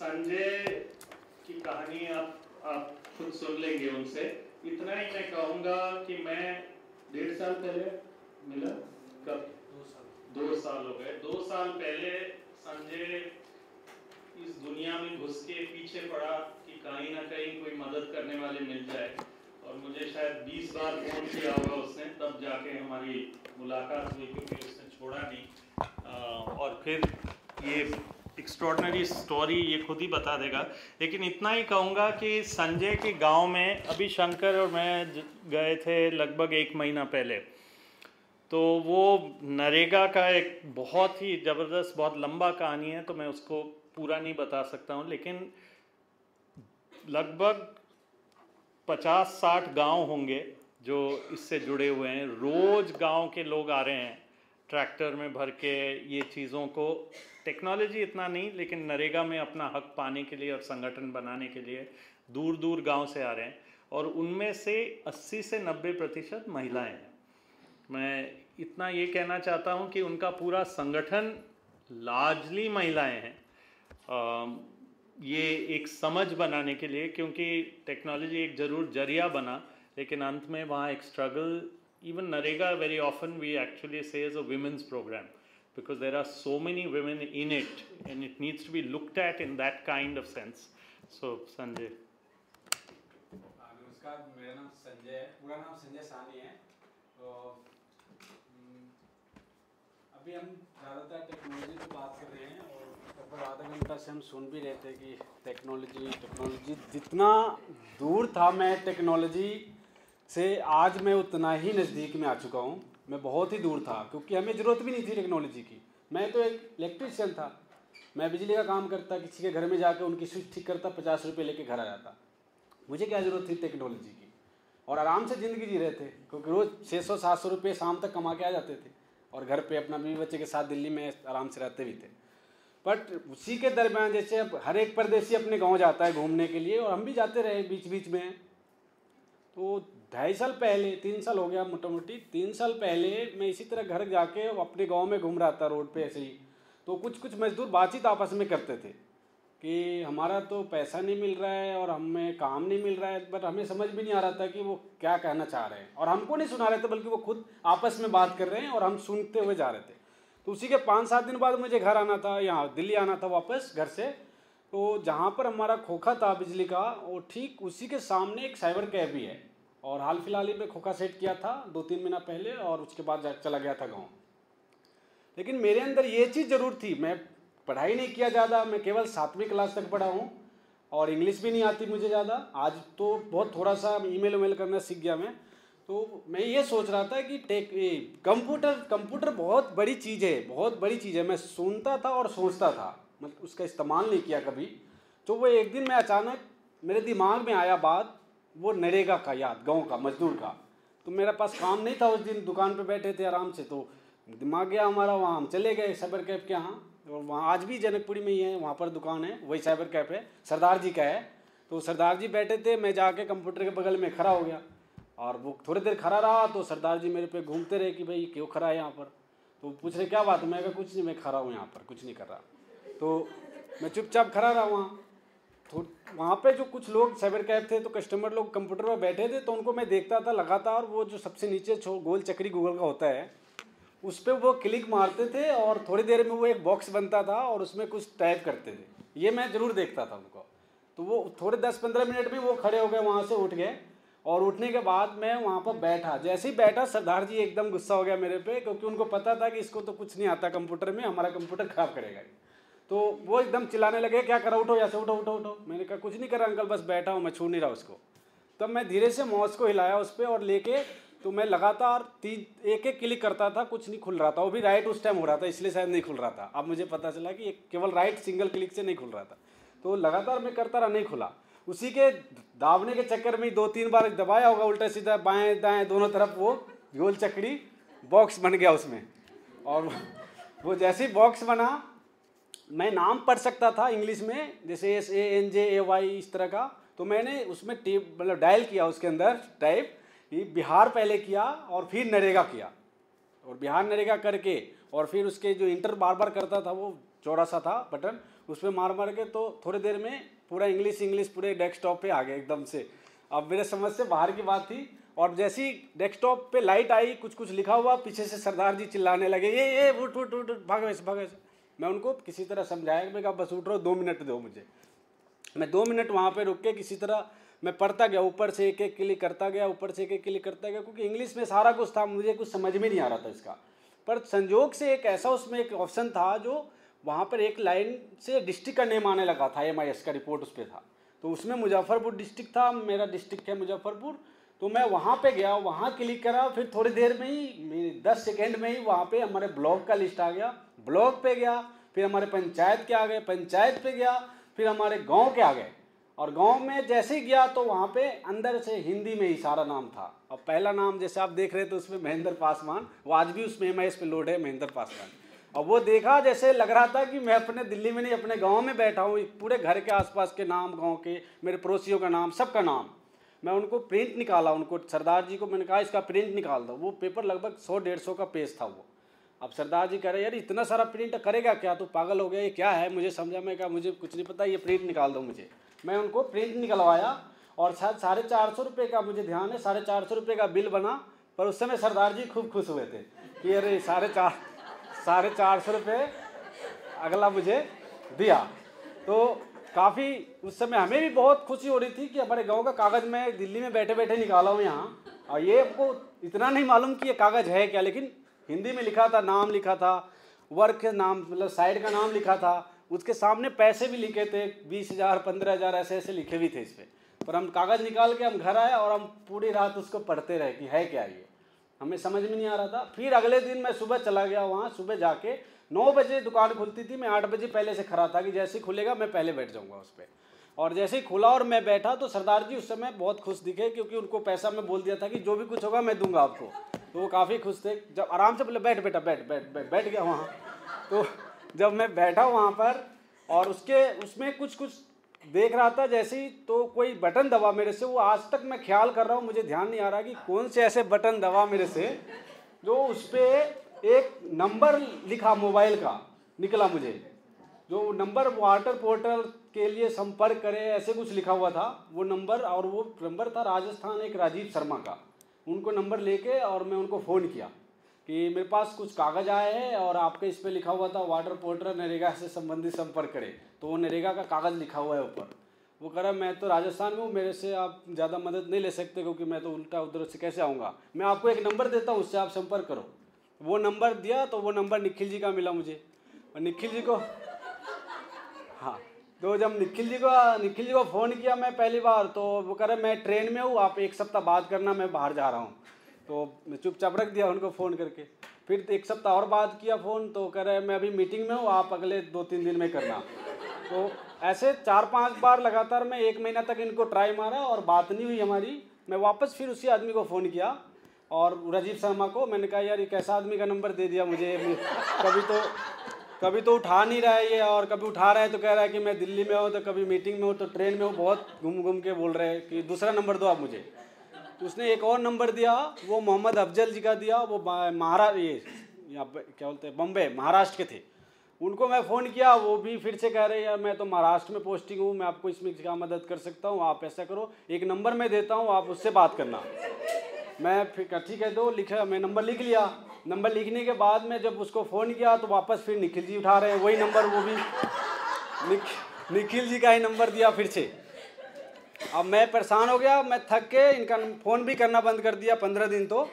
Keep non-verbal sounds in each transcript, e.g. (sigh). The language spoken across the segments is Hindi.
संजय की कहानी आप आप खुद सुन लेंगे उनसे। इतना ही मैं कहूँगा कि मैं डेढ़ साल पहले मिला? कब? दो साल। दो साल हो गए। दो साल पहले संजय इस दुनिया में घुस के पीछे पड़ा कि कहीं ना कहीं कोई मदद करने वाले मिल जाए। और मुझे शायद 20 बार फ़ोन किया होगा उसने तब जाके हमारी मुलाकात हुई क्योंकि उसने छोड़ा नहीं। आ, और फिर ये एक्स्ट्रॉर्डनरी स्टोरी ये खुद ही बता देगा। लेकिन इतना ही कहूँगा कि संजय के गाँव में अभी शंकर और मैं गए थे लगभग एक महीना पहले। तो वो नरेगा का एक बहुत ही ज़बरदस्त, बहुत लंबा कहानी है तो मैं उसको पूरा नहीं बता सकता हूँ। लेकिन लगभग पचास साठ गाँव होंगे जो इससे जुड़े हुए हैं। रोज़ गाँव के लोग आ रहे हैं, ट्रैक्टर में भर के ये चीज़ों को टेक्नोलॉजी इतना नहीं, लेकिन नरेगा में अपना हक पाने के लिए और संगठन बनाने के लिए दूर दूर गाँव से आ रहे हैं और उनमें से 80 से 90 प्रतिशत महिलाएँ हैं। मैं इतना ये कहना चाहता हूँ कि उनका पूरा संगठन लार्जली महिलाएँ हैं। ये एक समझ बनाने के लिए, क्योंकि टेक्नोलॉजी एक ज़रूर ज़रिया बना, लेकिन अंत में वहाँ एक struggle even NREGA very often we actually से as a women's programme because there are so many women in it and it needs to be looked at in that kind of sense. So sanjay. हाँ, नमस्कार मेरा नाम संजय है। पूरा नाम संजय सानी है। तो हम्म, अभी हम ज़्यादातर टेक्नोलॉजी बात कर रहे हैं और आधा घंटा से हम सुन भी रहे थे कि टेक्नोलॉजी टेक्नोलॉजी जितना दूर था मैं टेक्नोलॉजी से आज मैं उतना ही नज़दीक में आ चुका हूँ। मैं बहुत ही दूर था, क्योंकि हमें ज़रूरत भी नहीं थी टेक्नोलॉजी की। मैं तो एक इलेक्ट्रिशियन था। मैं बिजली का काम करता, किसी के घर में जाकर उनकी स्विच ठीक करता, पचास रुपये लेके घर आ जाता। मुझे क्या ज़रूरत थी टेक्नोलॉजी की? और आराम से ज़िंदगी जी रहे थे, क्योंकि रोज़ छः सौ, सात सौ रुपये शाम तक कमा के आ जाते थे। और घर पे अपना बीवी बच्चे के साथ दिल्ली में आराम से रहते भी थे। बट उसी के दरमियान जैसे अब हर एक परदेसी अपने गाँव जाता है घूमने के लिए, और हम भी जाते रहे बीच बीच में। तो ढाई साल पहले, तीन साल हो गया मोटा मोटी तीन साल पहले मैं इसी तरह घर जाके अपने गाँव में घूम रहा था रोड पे ऐसे ही। तो कुछ कुछ मजदूर बातचीत आपस में करते थे कि हमारा तो पैसा नहीं मिल रहा है और हमें काम नहीं मिल रहा है बट हमें समझ भी नहीं आ रहा था कि वो क्या कहना चाह रहे हैं। और हमको नहीं सुना रहे थे, बल्कि वो खुद आपस में बात कर रहे हैं और हम सुनते हुए जा रहे थे। तो उसी के पाँच सात दिन बाद मुझे घर आना था, यहाँ दिल्ली आना था वापस घर से। तो जहाँ पर हमारा खोखा था बिजली का, वो ठीक उसी के सामने एक साइबर कैब भी है। और हाल फ़िलहाल ही में खोखा सेट किया था, दो तीन महीना पहले और उसके बाद चला गया था गाँव। लेकिन मेरे अंदर ये चीज़ ज़रूर थी, मैं पढ़ाई नहीं किया ज़्यादा, मैं केवल सातवीं क्लास तक पढ़ा हूँ और इंग्लिश भी नहीं आती मुझे ज़्यादा। आज तो बहुत थोड़ा सा ईमेल उमेल करना सीख गया मैं। तो मैं ये सोच रहा था कि टेक कंप्यूटर कंप्यूटर बहुत बड़ी चीज़ है, बहुत बड़ी चीज़ है। मैं सुनता था और सोचता था मतलब उसका इस्तेमाल नहीं किया कभी। तो वो एक दिन मैं अचानक, मेरे दिमाग में आया बात वो नरेगा का याद, गाँव का, मजदूर का। तो मेरे पास काम नहीं था उस दिन, दुकान पे बैठे थे आराम से तो दिमाग गया हमारा वहाँ। हम चले गए साइबर कैफ के यहाँ, और वहाँ आज भी जनकपुरी में ही है, वहाँ पर दुकान है, वही साइबर कैफ है, सरदार जी का है। तो सरदार जी बैठे थे, मैं जाके कंप्यूटर के बगल में खड़ा हो गया, और वो थोड़ी देर खड़ा रहा तो सरदार जी मेरे पे घूमते रहे कि भाई, क्यों खड़ा है यहाँ पर? तो पूछ रहे, क्या बात है? मैं कुछ नहीं, मैं खड़ा हूँ यहाँ पर, कुछ नहीं कर रहा। तो मैं चुपचाप खड़ा रहा वहाँ। वहाँ पे जो कुछ लोग साइबर कैब थे तो कस्टमर लोग कंप्यूटर पर बैठे थे तो उनको मैं देखता था लगातार, वो जो सबसे नीचे गोल चक्री गूगल का होता है, उस पर वो क्लिक मारते थे और थोड़ी देर में वो एक बॉक्स बनता था और उसमें कुछ टाइप करते थे। ये मैं ज़रूर देखता था उनको। तो वो थोड़े दस पंद्रह मिनट में वो खड़े हो गए, वहाँ से उठ गए और उठने के बाद मैं वहाँ पर बैठा। जैसे ही बैठा, सरदार जी एकदम गुस्सा हो गया मेरे पे, क्योंकि उनको पता था कि इसको तो कुछ नहीं आता कंप्यूटर में, हमारा कंप्यूटर खराब करेगा। तो वो एकदम चिल्लाने लगे, क्या करा, उठो यहाँ से, उठो उठो उठो। मैंने कहा, कुछ नहीं करा अंकल, बस बैठा हूँ, मैं छू नहीं रहा उसको। तब मैं धीरे से माउस को हिलाया उस पर और लेके तो मैं लगातार तीन, एक एक क्लिक करता था, कुछ नहीं खुल रहा था। वो भी राइट उस टाइम हो रहा था, इसलिए शायद नहीं खुल रहा था। अब मुझे पता चला कि केवल राइट सिंगल क्लिक से नहीं खुल रहा था। तो लगातार मैं करता रहा, नहीं खुला। उसी के दाबने के चक्कर में दो, तीन बार दबाया होगा, उल्टा सीधा बाएँ, दाएँ, दोनों तरफ़ वो गोल चकड़ी बॉक्स बन गया उसमें। और वो जैसे ही बॉक्स बना मैं नाम पढ़ सकता था इंग्लिश में, जैसे S A N J A Y इस तरह का। तो मैंने उसमें टेप मतलब डायल किया उसके अंदर, टाइप ये बिहार पहले किया और फिर नरेगा किया। और बिहार नरेगा करके, और फिर उसके जो इंटर बार बार करता था वो चौड़ा सा था बटन उस पर मार मार के तो थोड़ी देर में पूरा इंग्लिश इंग्लिश पूरे डेस्कटॉप पे आ गया एकदम से। अब मेरे समझ से बाहर की बात थी, और जैसी डेस्कटॉप पे लाइट आई कुछ कुछ लिखा हुआ, पीछे से सरदार जी चिल्लाने लगे, ये ये, उठ उठ उठ भाग वैसे मैं उनको किसी तरह समझाया मैं कहा, बस उठ रहा हूँ दो मिनट दो मुझे। मैं दो मिनट वहाँ पे रुक के किसी तरह मैं पढ़ता गया, ऊपर से एक एक क्लिक करता गया, ऊपर से एक एक क्लिक करता गया, क्योंकि इंग्लिश में सारा कुछ था, मुझे कुछ समझ में नहीं आ रहा था इसका। पर संजोग से एक ऐसा उसमें एक ऑप्शन था जो वहाँ पर एक लाइन से डिस्ट्रिक्ट का नेम आने लगा था एमआईएस का रिपोर्ट उस पर था। तो उसमें मुजफ्फरपुर डिस्ट्रिक्ट था, मेरा डिस्ट्रिक्ट है मुजफ्फरपुर तो मैं वहाँ पे गया, वहाँ क्लिक करा, फिर थोड़ी देर में ही, मेरे दस सेकेंड में ही वहाँ पे हमारे ब्लॉक का लिस्ट आ गया। ब्लॉक पे गया, फिर हमारे पंचायत के आ गए, पंचायत पे गया, फिर हमारे गाँव के आ गए। और गाँव में जैसे ही गया तो वहाँ पे अंदर से हिंदी में ही सारा नाम था। और पहला नाम जैसे आप देख रहे थे उसमें महेंद्र पासवान, वो आज भी उसमें एम आई पे लोड है, महेंद्र पासवान। और वो देखा, जैसे लग रहा था कि मैं अपने दिल्ली में नहीं, अपने गाँव में बैठा हूँ, पूरे घर के आसपास के नाम, गाँव के, मेरे पड़ोसियों का नाम, सबका नाम। मैं उनको प्रिंट निकाला, उनको सरदार जी को मैंने कहा, इसका प्रिंट निकाल दो। वो पेपर लगभग सौ डेढ़ सौ का पेज था वो। अब सरदार जी कह रहे, यार, इतना सारा प्रिंट करेगा क्या? तो पागल हो गया, ये क्या है? मुझे समझा मैं कहा, मुझे कुछ नहीं पता, ये प्रिंट निकाल दो मुझे। मैं उनको प्रिंट निकलवाया और शायद साढ़े चार सौ रुपये का, मुझे ध्यान है, साढ़े चार सौ रुपये का बिल बना, पर उस समय सरदार जी खूब खुश हुए थे कि, अरे, साढ़े चार साढ़े चार सौ रुपये अगला मुझे दिया। तो काफ़ी उस समय हमें भी बहुत खुशी हो रही थी कि हमारे गाँव का कागज़ मैं दिल्ली में बैठे बैठे निकाला हूँ यहाँ। और ये आपको इतना नहीं मालूम कि ये कागज़ है क्या, लेकिन हिंदी में लिखा था, नाम लिखा था, वर्क नाम मतलब साइड का नाम लिखा था, उसके सामने पैसे भी लिखे थे, बीस हज़ार, पंद्रह हज़ार ऐसे ऐसे लिखे भी थे इस पर पर हम कागज़ निकाल के हम घर आए और हम पूरी रात उसको पढ़ते रहे कि है क्या ये। हमें समझ में नहीं आ रहा था। फिर अगले दिन मैं सुबह चला गया वहाँ, सुबह जाके नौ बजे दुकान खुलती थी, मैं आठ बजे पहले से खड़ा था कि जैसे ही खुलेगा मैं पहले बैठ जाऊँगा उस पर और जैसे ही खुला और मैं बैठा तो सरदार जी उस समय बहुत खुश दिखे क्योंकि उनको पैसा मैं बोल दिया था कि जो भी कुछ होगा मैं दूँगा आपको। तो वो काफ़ी खुश थे। जब आराम से बोले, बैठ बेटा, बैठ बैठ बैठ बैठ गया वहाँ। तो जब मैं बैठा वहाँ पर और उसके, उसमें कुछ कुछ देख रहा था जैसे ही तो कोई बटन दबा मेरे से। वो आज तक मैं ख्याल कर रहा हूँ, मुझे ध्यान नहीं आ रहा कि कौन से ऐसे बटन दबा मेरे से जो उस पर एक नंबर लिखा मोबाइल का, निकला मुझे। जो नंबर वाटर पोर्टल के लिए संपर्क करें, ऐसे कुछ लिखा हुआ था, वो नंबर और वो नंबर था राजस्थान एक राजीव शर्मा का। उनको नंबर लेके और मैं उनको फ़ोन किया कि मेरे पास कुछ कागज़ आए हैं और आपके इस पर लिखा हुआ था वाटर पोर्टल नरेगा से संबंधित संपर्क करें। तो वो नरेगा का कागज़ लिखा हुआ है ऊपर। वो कह रहा मैं तो राजस्थान में हूँ, मेरे से आप ज़्यादा मदद नहीं ले सकते क्योंकि मैं तो उल्टा उधर से कैसे आऊँगा? मैं आपको एक नंबर देता हूँ, उससे आप संपर्क करो। वो नंबर दिया तो वो नंबर निखिल जी का मिला मुझे। और निखिल जी को हाँ तो जब निखिल जी को, निखिल जी को फ़ोन किया मैं पहली बार तो वो कह रहे, मैं ट्रेन में हूँ, आप एक सप्ताह बात करना, मैं बाहर जा रहा हूँ। तो मैं चुपचाप रख दिया उनको फ़ोन करके। फिर एक सप्ताह और बात किया फ़ोन तो कह रहे, मैं अभी मीटिंग में हूँ, आप अगले दो तीन दिन में करना। तो ऐसे चार पाँच बार लगातार मैं एक महीना तक इनको ट्राई मारा और बात नहीं हुई हमारी। मैं वापस फिर उसी आदमी को फ़ोन किया और राजीव शर्मा को मैंने कहा, यार ये कैसा आदमी का नंबर दे दिया मुझे कभी तो कभी तो उठा नहीं रहा है ये और कभी उठा रहा है तो कह रहा है कि मैं दिल्ली में हूँ तो कभी मीटिंग में हूँ तो ट्रेन में हूँ, बहुत घूम घूम के बोल रहे हैं कि दूसरा नंबर दो आप मुझे। तो उसने एक और नंबर दिया, वो मोहम्मद अफजल जी का दिया, वो महाराष्ट्र ये क्या बोलते हैं, बम्बे, महाराष्ट्र के थे। उनको मैं फ़ोन किया, वो भी फिर से कह रहे यार, मैं तो महाराष्ट्र में पोस्टिंग हूँ, मैं आपको इसमें क्या मदद कर सकता हूँ, आप ऐसा करो, एक नंबर मैं देता हूँ, आप उससे बात करना। मैं फिर ठीक है तो लिखा मैं नंबर लिख लिया। नंबर लिखने के बाद में जब उसको फ़ोन किया तो वापस फिर निखिल जी उठा रहे हैं वही नंबर वो भी। निख, निखिल जी का ही नंबर दिया फिर से। अब मैं परेशान हो गया मैं थक के इनका फ़ोन भी करना बंद कर दिया पंद्रह दिन तो।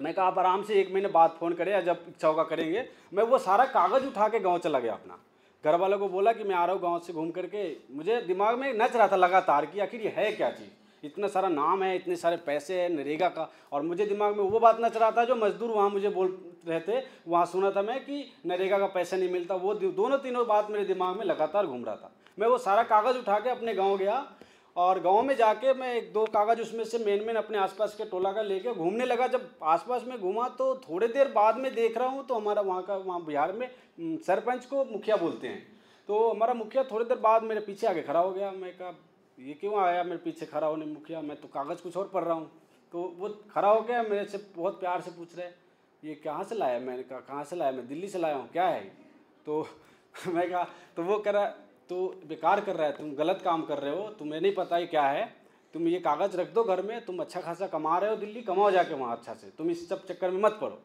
मैं कहा आप आराम से एक महीने बाद फ़ोन करें या जब इच्छा होगा करेंगे। मैं वो सारा कागज़ उठा के गाँव चला गया अपना। घर वालों को बोला कि मैं आ रहा हूँ गाँव से घूम करके। मुझे दिमाग में नच रहा था लगातार कि आखिर ये है क्या चीज़? इतना सारा नाम है, इतने सारे पैसे हैं नरेगा का। और मुझे दिमाग में वो बात नच रहा था जो मजदूर वहाँ मुझे बोल रहे थे, वहाँ सुना था मैं कि नरेगा का पैसा नहीं मिलता। वो दोनों तीनों बात मेरे दिमाग में लगातार घूम रहा था। मैं वो सारा कागज़ उठा के अपने गाँव गया और गाँव में जाके मैं एक दो कागज़ उसमें से मेन मेन अपने आसपास के टोला का लेके घूमने लगा। जब आसपास में घूमा तो थोड़ी देर बाद में देख रहा हूँ तो हमारा वहाँ का, वहाँ बिहार में सरपंच को मुखिया बोलते हैं। तो हमारा मुखिया थोड़ी देर बाद मेरे पीछे आके खड़ा हो गया। मैं कहा ये क्यों आया? मेरे पीछे खड़ा होने मुखिया, मैं तो कागज़ कुछ और पढ़ रहा हूँ। तो वो खड़ा हो गया, मेरे से बहुत प्यार से पूछ रहे, ये कहाँ से लाया? मैंने कहा, कहाँ से लाया? मैं दिल्ली से लाया हूँ, क्या है? तो (laughs) मैं कहा तो वो कह रहा तो बेकार कर रहा है, तुम गलत काम कर रहे हो, तुम्हें नहीं पता ही क्या है। तुम ये कागज़ रख दो घर में, तुम अच्छा खासा कमा रहे हो दिल्ली, कमाओ जाके वहाँ अच्छा से। तुम इस सब चक्कर में मत पढ़ो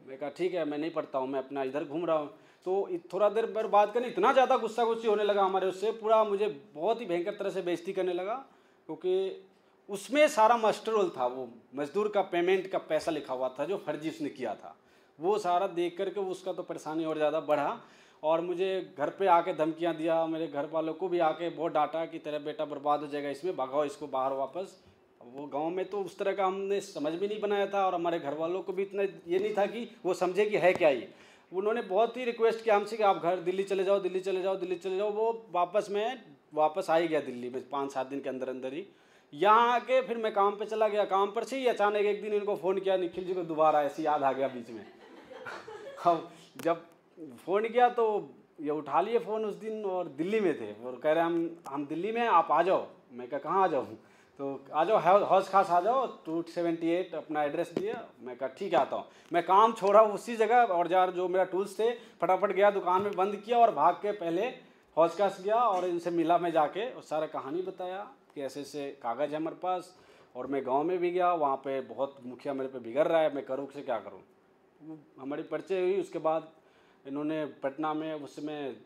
मैं कहा, ठीक है, मैं नहीं पढ़ता हूँ, मैं अपना इधर घूम रहा हूँ। तो थोड़ा देर पर बात करनी, इतना ज़्यादा गुस्सा गुस्सी होने लगा हमारे उससे, पूरा मुझे बहुत ही भयंकर तरह से बेइज्जती करने लगा, क्योंकि उसमें सारा मास्टर रोल था वो, मजदूर का पेमेंट का पैसा लिखा हुआ था, जो फर्जी उसने किया था। वो सारा देख करके उसका तो परेशानी और ज़्यादा बढ़ा और मुझे घर पे आके धमकियाँ दिया, मेरे घर वालों को भी आके बहुत डांटा कि तेरा बेटा बर्बाद हो जाएगा, इसमें भगाओ इसको बाहर वापस। वो गाँव में तो उस तरह का हमने समझ भी नहीं बनाया था और हमारे घर वालों को भी इतना ये नहीं था कि वो समझे कि है क्या ये। उन्होंने बहुत ही रिक्वेस्ट किया हमसे कि आप घर दिल्ली चले जाओ, दिल्ली चले जाओ, दिल्ली चले जाओ। वो वापस में, वापस आ ही गया दिल्ली में पाँच सात दिन के अंदर अंदर ही। यहाँ आके फिर मैं काम पे चला गया। काम पर से ही अचानक एक दिन इनको फ़ोन किया, निखिल जी को दोबारा ऐसी याद आ गया बीच में। (laughs) अब जब फ़ोन किया तो ये उठा लिए फ़ोन उस दिन और दिल्ली में थे। और कह रहे, हम हम दिल्ली में आप आ जाओ। मैं क्या कहाँ आ जाऊँ? तो आ जाओ हौज खास आ जाओ टू सेवेंटी एट अपना एड्रेस दिया। मैं कहा, ठीक है, आता हूँ। मैं काम छोड़ा उसी जगह और यार जो मेरा टूल्स थे, फटाफट गया, दुकान में बंद किया और भाग के पहले हौज खास गया और इनसे मिला मैं जाके। और सारा कहानी बताया कि ऐसे ऐसे कागज़ है मेरे पास और मैं गाँव में भी गया, वहाँ पे बहुत मुखिया मेरे पे बिगड़ रहा है, मैं करूँ से क्या करूँ? हमारी परिचय हुई, उसके बाद इन्होंने पटना में उसमें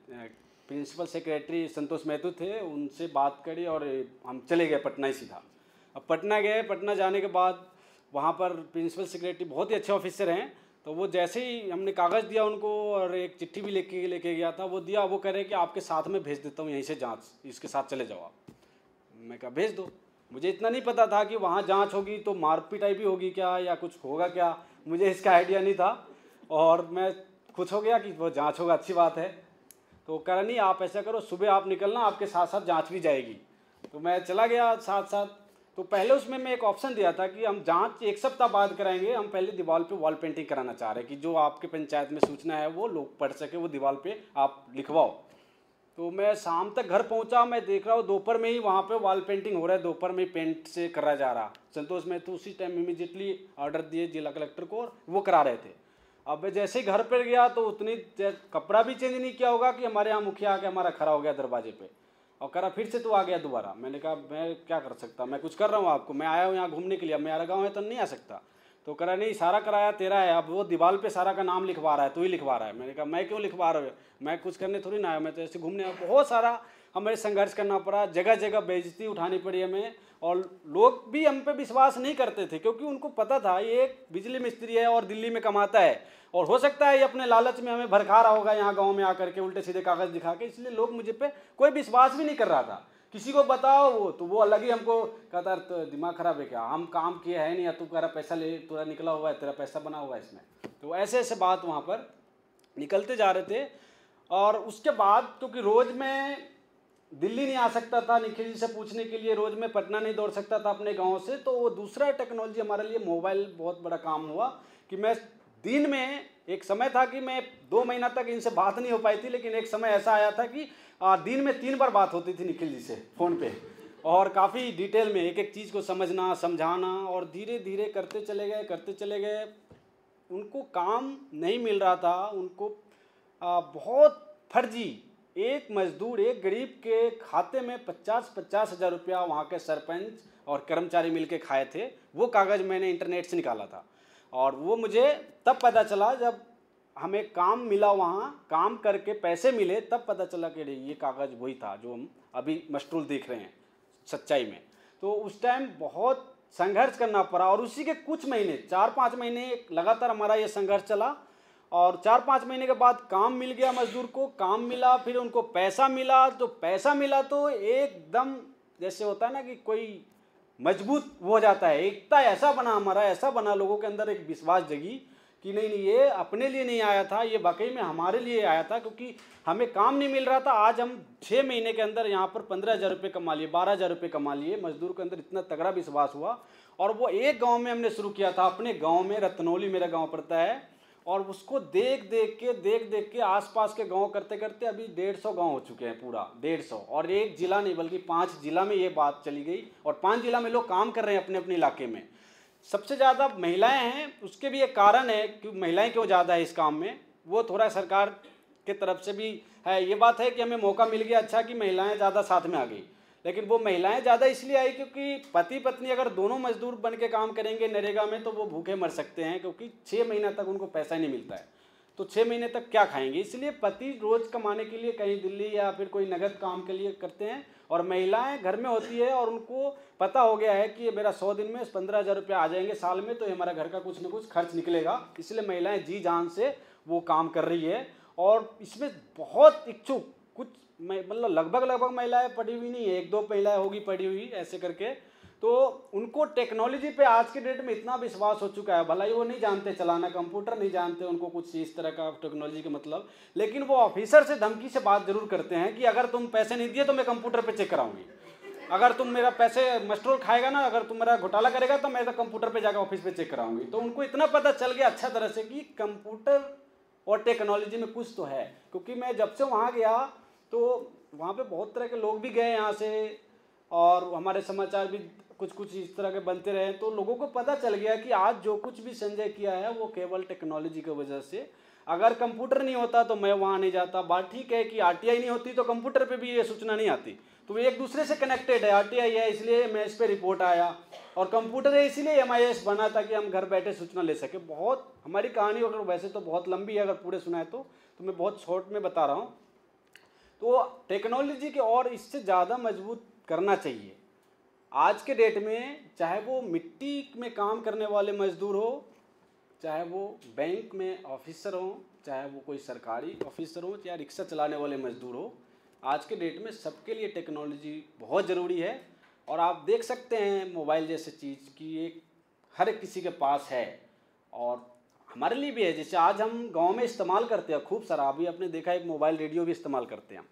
प्रिंसिपल सेक्रेटरी संतोष महतो थे, उनसे बात करी और हम चले गए पटना ही सीधा। अब पटना गए, पटना जाने के बाद वहाँ पर प्रिंसिपल सेक्रेटरी बहुत ही अच्छे ऑफिसर हैं तो वो जैसे ही हमने कागज़ दिया उनको और एक चिट्ठी भी लेके लेके गया था, वो दिया, वो कह रहे कि आपके साथ में भेज देता हूँ, यहीं से जाँच, इसके साथ चले जाओ आप। मैं कहा, भेज दो। मुझे इतना नहीं पता था कि वहाँ जाँच होगी तो मारपीटाई भी होगी क्या, या कुछ होगा क्या, मुझे इसका आइडिया नहीं था। और मैं खुश हो गया कि वो जाँच होगा, अच्छी बात है। तो नहीं, आप ऐसा करो, सुबह आप निकलना, आपके साथ साथ जाँच भी जाएगी। तो मैं चला गया साथ साथ तो पहले उसमें मैं एक ऑप्शन दिया था कि हम जाँच एक सप्ताह बाद कराएँगे, हम पहले दीवार पे वॉल पेंटिंग कराना चाह रहे हैं कि जो आपके पंचायत में सूचना है, वो लोग पढ़ सके, वो दीवार पे आप लिखवाओ। तो मैं शाम तक घर पहुँचा, मैं देख रहा हूँ, दोपहर में ही वहाँ पे वॉल पेंटिंग हो रहा है, दोपहर में पेंट से करा जा रहा। संतोष, मैं तो उसी टाइम इमीजिएटली ऑर्डर दिए जिला कलेक्टर को और वो करा रहे थे। अब जैसे ही घर पर गया तो उतनी कपड़ा भी चेंज नहीं किया होगा कि हमारे यहाँ मुखिया आके हमारा खड़ा हो गया दरवाजे पे। और करा फिर से तू आ गया दोबारा। मैंने कहा, मैं क्या कर सकता? मैं कुछ कर रहा हूँ आपको। मैं आया हूँ यहाँ घूमने के लिए। मेरा गाँव है तो नहीं आ सकता। तो करा, नहीं, सारा कराया तेरा है। अब वो दीवार पे सारा का नाम लिखवा रहा है। तू ही लिखवा रहा है। मैंने कहा, मैं क्यों लिखवा रहा हूँ? मैं कुछ करने थोड़ी ना आया। मैं तो ऐसे घूमने बहुत सारा हमें संघर्ष करना पड़ा जगह जगह बेजती उठानी पड़ी हमें और लोग भी हम पे विश्वास नहीं करते थे क्योंकि उनको पता था ये एक बिजली मिस्त्री है और दिल्ली में कमाता है और हो सकता है ये अपने लालच में हमें भड़का रहा होगा यहाँ गाँव में आकर के उल्टे सीधे कागज़ दिखा के, इसलिए लोग मुझे पे कोई विश्वास भी नहीं कर रहा था। किसी को बताओ वो तो वो अलग ही हमको कहता तो दिमाग खराब है क्या? हम काम किए है नहीं या तू कह रहा पैसा ले, तुरा निकला हुआ है, तेरा पैसा बना हुआ है इसमें। तो ऐसे ऐसे बात वहाँ पर निकलते जा रहे थे और उसके बाद, क्योंकि रोज़ में दिल्ली नहीं आ सकता था, निखिल जी से पूछने के लिए रोज़ में पटना नहीं दौड़ सकता था अपने गाँव से तो वो दूसरा टेक्नोलॉजी हमारे लिए मोबाइल बहुत बड़ा काम हुआ कि मैं दिन में, एक समय था कि मैं दो महीना तक इनसे बात नहीं हो पाई थी, लेकिन एक समय ऐसा आया था कि दिन में तीन बार बात होती थी निखिल जी से फ़ोन पे। और काफ़ी डिटेल में एक एक चीज़ को समझना, समझाना और धीरे धीरे करते चले गए, करते चले गए। उनको काम नहीं मिल रहा था, उनको बहुत फर्जी एक मजदूर, एक गरीब के खाते में पचास पचास हज़ार रुपया वहाँ के सरपंच और कर्मचारी मिल के खाए थे। वो कागज़ मैंने इंटरनेट से निकाला था। और वो मुझे तब पता चला जब हमें काम मिला वहाँ, काम करके पैसे मिले, तब पता चला कि ये कागज़ वही था जो हम अभी मशरूल देख रहे हैं, सच्चाई में। तो उस टाइम बहुत संघर्ष करना पड़ा और उसी के कुछ महीने, चार, पाँच महीने लगातार हमारा ये संघर्ष चला। और चार पाँच महीने के बाद काम मिल गया मजदूर को, काम मिला, फिर उनको पैसा मिला तो पैसा मिला तो एकदम जैसे होता है ना कि कोई मज़बूत हो जाता है। एकता ऐसा बना हमारा, ऐसा बना लोगों के अंदर एक विश्वास जगी कि नहीं नहीं, ये अपने लिए नहीं आया था, ये वाकई में हमारे लिए आया था, क्योंकि हमें काम नहीं मिल रहा था। आज हम छः महीने के अंदर यहाँ पर पंद्रह हज़ार रुपये कमा लिए, बारह हज़ार रुपये कमा लिए, मजदूर के अंदर इतना तगड़ा विश्वास हुआ। और वो एक गाँव में हमने शुरू किया था, अपने गाँव में रतनौली मेरा गाँव पड़ता है। और उसको देख देख के, देख देख के आसपास के गाँव करते करते अभी डेढ़ सौ गाँव हो चुके हैं पूरा, डेढ़ सौ। और एक जिला नहीं, बल्कि पाँच जिला में ये बात चली गई। और पाँच जिला में लोग काम कर रहे हैं अपने अपने इलाके में। सबसे ज़्यादा महिलाएँ हैं, उसके भी एक कारण है कि महिलाएँ क्यों ज़्यादा है इस काम में? वो थोड़ा सरकार के तरफ़ से भी है। ये बात है कि हमें मौका मिल गया अच्छा कि महिलाएँ ज़्यादा साथ में आ गई। लेकिन वो महिलाएँ ज़्यादा इसलिए आई क्योंकि पति पत्नी अगर दोनों मजदूर बन के काम करेंगे नरेगा में तो वो भूखे मर सकते हैं क्योंकि छः महीना तक उनको पैसा नहीं मिलता है। तो छः महीने तक क्या खाएँगे? इसलिए पति रोज़ कमाने के लिए कहीं दिल्ली या फिर कोई नगद काम के लिए करते हैं और महिलाएँ घर में होती है और उनको पता हो गया है कि मेरा सौ दिन में पंद्रह हज़ार रुपया आ जाएँगे साल में तो ये हमारा घर का कुछ ना कुछ खर्च निकलेगा। इसलिए महिलाएँ जी जान से वो काम कर रही है और इसमें बहुत इच्छुक, कुछ मतलब लगभग लगभग महिलाएँ पढ़ी हुई नहीं है, एक दो महिलाएँ होगी पढ़ी हुई, ऐसे करके। तो उनको टेक्नोलॉजी पे आज के डेट में इतना विश्वास हो चुका है। भला ही वो नहीं जानते चलाना, कंप्यूटर नहीं जानते, उनको कुछ इस तरह का टेक्नोलॉजी का मतलब। लेकिन वो ऑफिसर से धमकी से बात ज़रूर करते हैं कि अगर तुम पैसे नहीं दिए तो मैं कंप्यूटर पे चेक कराऊँगी। अगर तुम मेरा पैसे मस्ट्रोल खाएगा ना, अगर तुम मेरा घोटाला करेगा तो मैं तो कंप्यूटर पे जाकर ऑफ़िस पे चेक कराऊँगी। तो उनको इतना पता चल गया अच्छा तरह से कि कंप्यूटर और टेक्नोलॉजी में कुछ तो है। क्योंकि मैं जब से वहाँ गया तो वहाँ पे बहुत तरह के लोग भी गए यहाँ से और हमारे समाचार भी कुछ कुछ इस तरह के बनते रहे तो लोगों को पता चल गया कि आज जो कुछ भी संजय किया है वो केवल टेक्नोलॉजी की के वजह से। अगर कंप्यूटर नहीं होता तो मैं वहाँ नहीं जाता। बात ठीक है कि आरटीआई नहीं होती तो कंप्यूटर पर भी ये सूचना नहीं आती। तो एक दूसरे से कनेक्टेड है आरटीआई है इसलिए मैं इस पर रिपोर्ट आया और कंप्यूटर है इसीलिए एम बना ताकि हम घर बैठे सूचना ले सके। बहुत हमारी कहानी अगर वैसे तो बहुत लंबी है अगर पूरे सुनाए तो, तो मैं बहुत शॉर्ट में बता रहा हूँ। तो टेक्नोलॉजी के और इससे ज़्यादा मज़बूत करना चाहिए। आज के डेट में चाहे वो मिट्टी में काम करने वाले मजदूर हो, चाहे वो बैंक में ऑफिसर हो, चाहे वो कोई सरकारी ऑफिसर हो, या रिक्शा चलाने वाले मजदूर हो, आज के डेट में सबके लिए टेक्नोलॉजी बहुत ज़रूरी है। और आप देख सकते हैं मोबाइल जैसे चीज़ की एक हर किसी के पास है। और हमारे लिए भी है, जैसे आज हम गाँव में इस्तेमाल करते हैं, खूब सारा, अभी आपने देखा एक मोबाइल रेडियो भी इस्तेमाल करते हैं।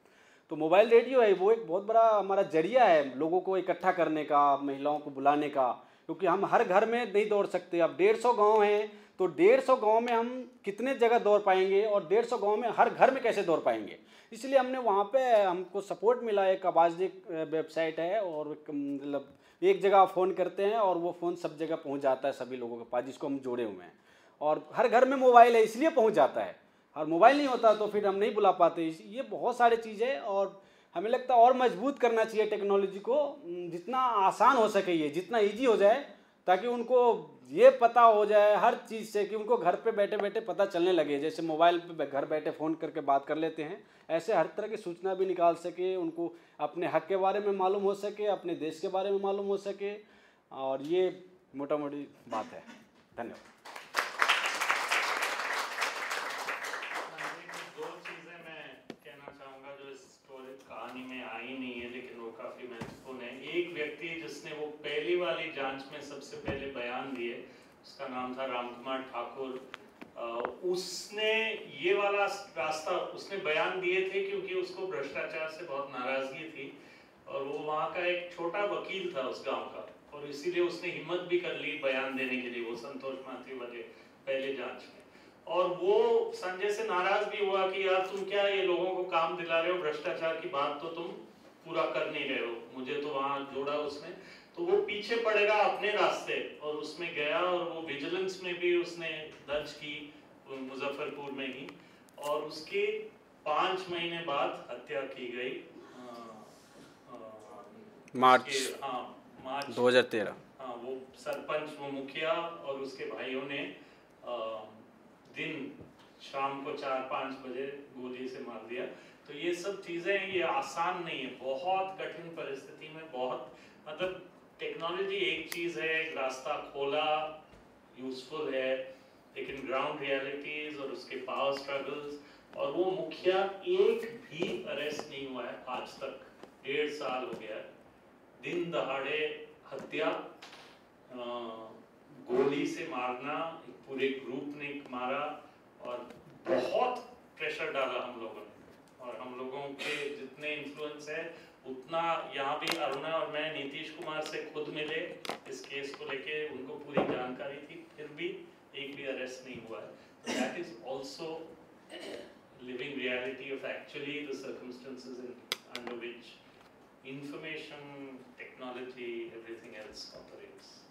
तो मोबाइल रेडियो है, वो एक बहुत बड़ा हमारा ज़रिया है लोगों को इकट्ठा करने का, महिलाओं को बुलाने का, क्योंकि हम हर घर में नहीं दौड़ सकते। अब डेढ़ सौ गाँव हैं तो डेढ़ सौ गाँव में हम कितने जगह दौड़ पाएँगे और डेढ़ सौ गाँव में हर घर में कैसे दौड़ पाएँगे? इसलिए हमने वहाँ पे हमको सपोर्ट मिला, एक आवाज़ वेबसाइट है और मतलब एक जगह फ़ोन करते हैं और वो फ़ोन सब जगह पहुँच जाता है सभी लोगों के पास, जिसको हम जोड़े हुए हैं। और हर घर में मोबाइल है, इसलिए पहुँच जाता है। और मोबाइल नहीं होता तो फिर हम नहीं बुला पाते। ये बहुत सारी चीज़ें और हमें लगता है और मज़बूत करना चाहिए टेक्नोलॉजी को जितना आसान हो सके ये, जितना ईजी हो जाए, ताकि उनको ये पता हो जाए हर चीज़ से कि उनको घर पे बैठे बैठे पता चलने लगे। जैसे मोबाइल पे घर बैठे फ़ोन करके बात कर लेते हैं, ऐसे हर तरह की सूचना भी निकाल सके, उनको अपने हक के बारे में मालूम हो सके, अपने देश के बारे में मालूम हो सके। और ये मोटा मोटी बात है। धन्यवाद कहानी में आई नहीं है, लेकिन वो काफ़ी महत्वपूर्ण है। एक व्यक्ति जिसने वो पहली वाली जाँच में सबसे पहले बयान दिए, उसका नाम था रामकुमार ठाकुर उसने ये वाला रास्ता, उसने बयान दिए थे क्योंकि उसको भ्रष्टाचार से बहुत नाराज़गी थी और वो वहाँ का एक छोटा वकील था उस गाँव का और इसीलिए उसने हिम्मत भी कर ली बयान देने के लिए, वो संतोष माथी वाले पहले जाँच में। और वो संजय से नाराज़ भी हुआ कि, यार, तुम क्या ये लोगों को काम दिला रहे हो? भ्रष्टाचार की बात तो तुम पूरा कर नहीं रहे हो। मुझे तो वहाँ जोड़ा उसने। तो वो पीछे पड़ेगा अपने रास्ते और उसमें गया और वो विजिलेंस में भी उसने दर्ज की मुजफ्फरपुर में ही। और उसके पाँच महीने बाद हत्या की गई। मार्च हाँ मार्च 2013 हाँ वो सरपंच वो मुखिया और उसके भाइयों ने आ, दिन शाम को चार पाँच बजे गोली से मार दिया। तो ये सब चीज़ें ये आसान नहीं है। बहुत कठिन परिस्थिति में बहुत मतलब टेक्नोलॉजी एक चीज़ है, एक रास्ता खोला यूजफुल है, लेकिन ग्राउंड रियलिटीज और उसके पावर स्ट्रगल्स और वो मुखिया एक भी अरेस्ट नहीं हुआ है आज तक। डेढ़ साल हो गया। दिन दहाड़े हत्या गोली से मारना पूरे ग्रुप ने मारा और बहुत प्रेशर डाला हम लोगों ने। और हम लोगों के जितने इन्फ्लुएंस है उतना यहाँ भी अरुणा और मैं नीतीश कुमार से खुद मिले इस केस को लेके उनको पूरी जानकारी थी फिर भी एक भी अरेस्ट नहीं हुआ है that is also living reality of actually the circumstances in, under which information, technology, everything else operates.